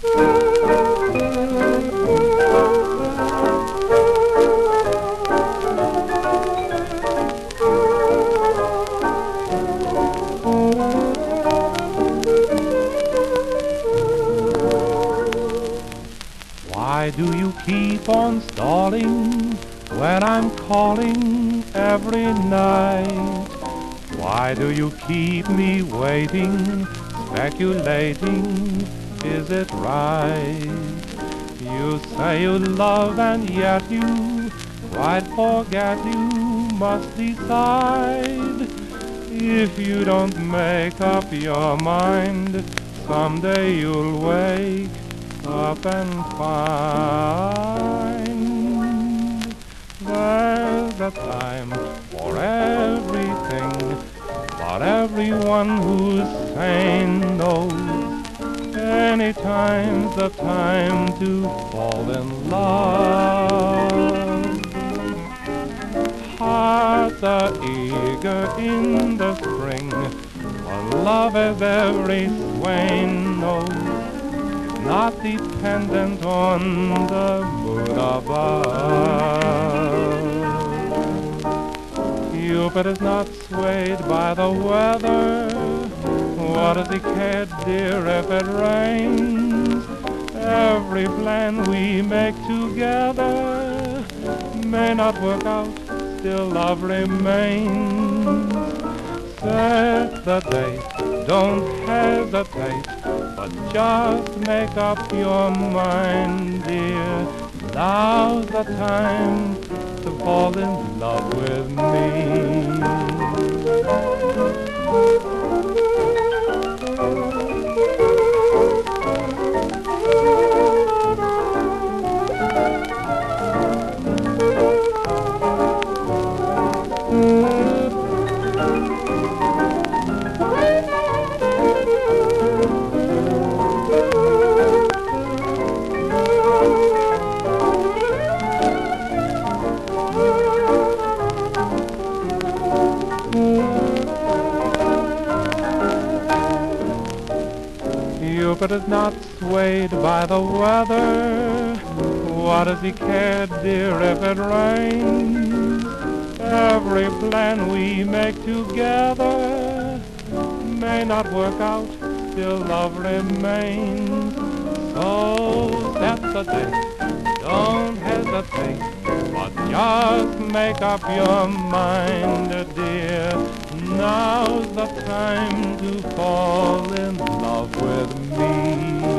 Why do you keep on stalling when I'm calling every night? Why do you keep me waiting, speculating, is it right? You say you love and yet you quite forget you must decide. If you don't make up your mind, someday you'll wake up and find there's a time for everything, but everyone who's sane knows any time's the time to fall in love. Hearts are eager in the spring, for love as every swain knows not dependent on the mood above. Cupid is not swayed by the weather. What does he care, dear, if it rains? Every plan we make together may not work out, still love remains. Set the date, don't hesitate but just make up your mind, dear. Now's the time to fall in love with me. Cupid is not swayed by the weather. What does he care, dear, if it rains? Every plan we make together may not work out, still love remains. So set the date, don't hesitate, but just make up your mind. Now's the time to fall in love with me.